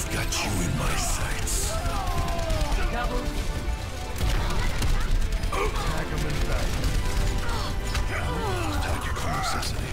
I've got you in my sights. Double. Attack him in back. Necessity.